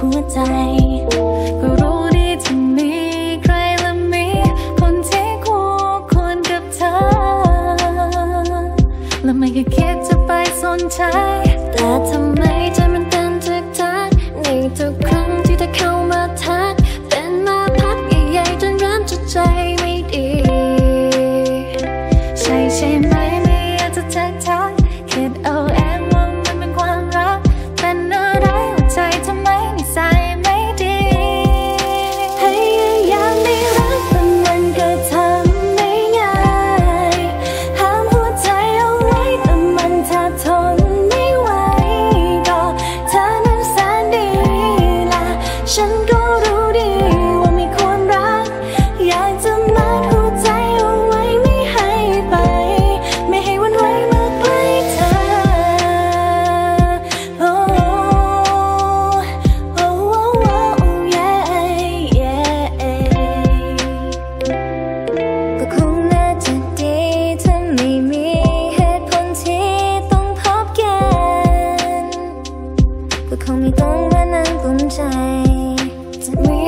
หัวใจ ก็รู้ดีที่มีใครและมีคนที่คู่ควรกับเธอ และไม่เคยคิดจะไปสนใจ ก็คงไม่ตรงและนั้นกลุ้มใจ จะมี